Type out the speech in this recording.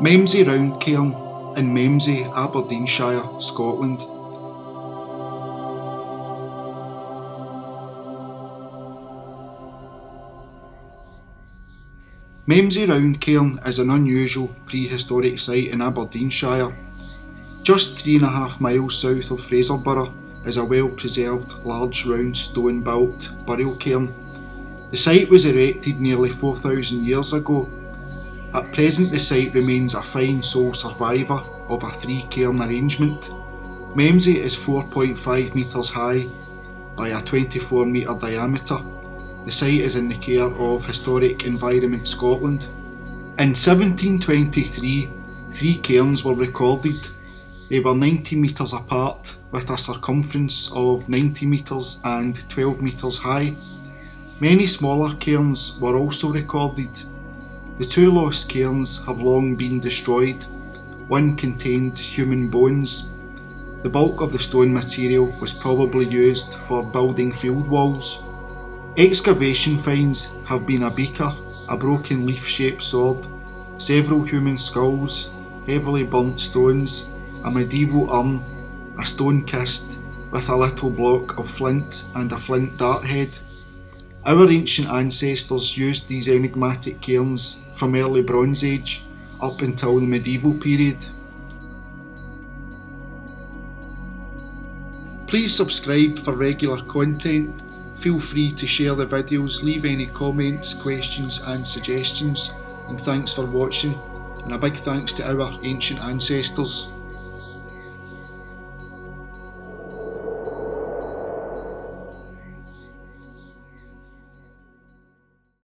Memsie Round Cairn in Memsie, Aberdeenshire, Scotland. Memsie Round Cairn is an unusual prehistoric site in Aberdeenshire. Just three and a half miles south of Fraserburgh is a well preserved large round stone built burial cairn. The site was erected nearly 4,000 years ago. At present the site remains a fine sole survivor of a three cairn arrangement. Memsie is 4.5 metres high by a 24 metre diameter. The site is in the care of Historic Environment Scotland. In 1723, three cairns were recorded. They were 90 metres apart with a circumference of 90 metres and 12 metres high. Many smaller cairns were also recorded. The two lost cairns have long been destroyed. One contained human bones. The bulk of the stone material was probably used for building field walls. Excavation finds have been a beaker, a broken leaf shaped sword, several human skulls, heavily burnt stones, a medieval urn a stone kist with a little block of flint and a flint dart head. Our ancient ancestors used these enigmatic cairns from early Bronze Age up until the medieval period. Please subscribe for regular content. Feel free to share the videos, leave any comments, questions and suggestions and thanks for watching and a big thanks to our ancient ancestors.